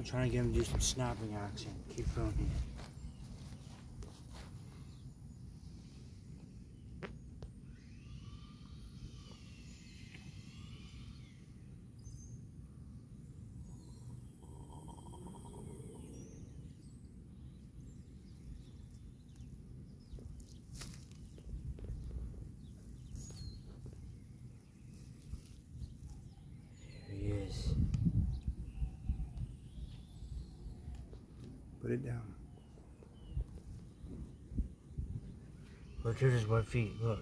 I'm trying to get him to do some snapping action. Keep. There Put it down. Look, here's his web feet. Look.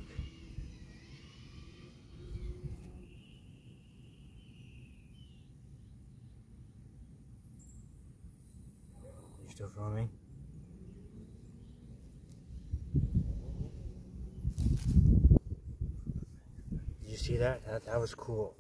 You still filming? Did you see that? That, that was cool.